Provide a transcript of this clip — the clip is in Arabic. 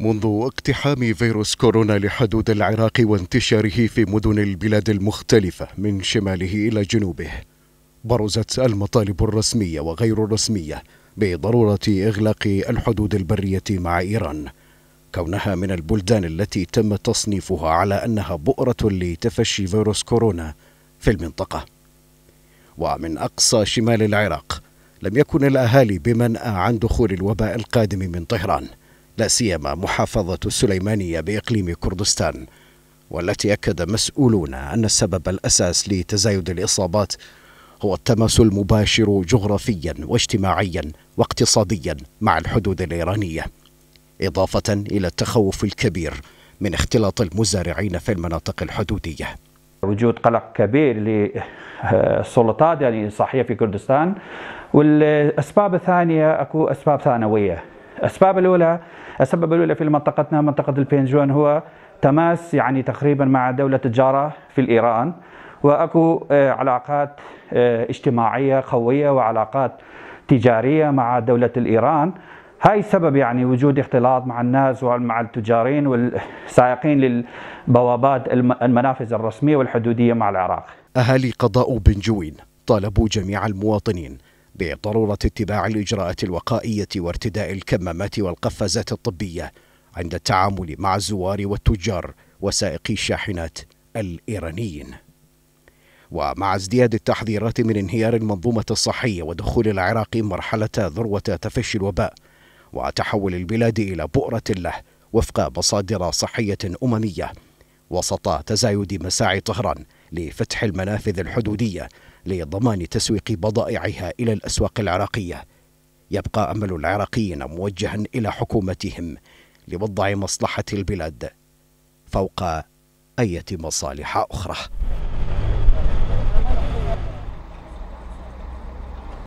منذ اقتحام فيروس كورونا لحدود العراق وانتشاره في مدن البلاد المختلفة من شماله إلى جنوبه برزت المطالب الرسمية وغير الرسمية بضرورة إغلاق الحدود البرية مع إيران كونها من البلدان التي تم تصنيفها على أنها بؤرة لتفشي فيروس كورونا في المنطقة. ومن أقصى شمال العراق لم يكن الأهالي بمنأى عن دخول الوباء القادم من طهران. لا سيما محافظة السليمانية بإقليم كردستان والتي أكد مسؤولون أن السبب الأساس لتزايد الإصابات هو التماس المباشر جغرافيا واجتماعيا واقتصاديا مع الحدود الإيرانية إضافة إلى التخوف الكبير من اختلاط المزارعين في المناطق الحدودية. وجود قلق كبير للسلطات يعني الصحية في كردستان. والأسباب الثانية أكو أسباب ثانوية. الأسباب الأولى السبب الأولى في منطقتنا منطقة البينجون هو تماس يعني تقريبا مع دولة الجارة في الإيران وأكو آه، علاقات آه، اجتماعية قوية وعلاقات تجارية مع دولة الإيران هاي السبب يعني وجود اختلاط مع الناس ومع التجارين والسائقين للبوابات المنافذ الرسمية والحدودية مع العراق. أهالي قضاء بنجوين طالبوا جميع المواطنين بضرورة اتباع الإجراءات الوقائية وارتداء الكمامات والقفازات الطبية عند التعامل مع الزوار والتجار وسائقي الشاحنات الإيرانيين. ومع ازدياد التحذيرات من انهيار المنظومة الصحية ودخول العراق مرحلة ذروة تفشي الوباء وتحول البلاد إلى بؤرة له وفق مصادر صحية أممية وسط تزايد مساعي طهران لفتح المنافذ الحدودية لضمان تسويق بضائعها إلى الأسواق العراقية. يبقى أمل العراقيين موجها إلى حكومتهم لوضع مصلحة البلاد فوق أية مصالح أخرى.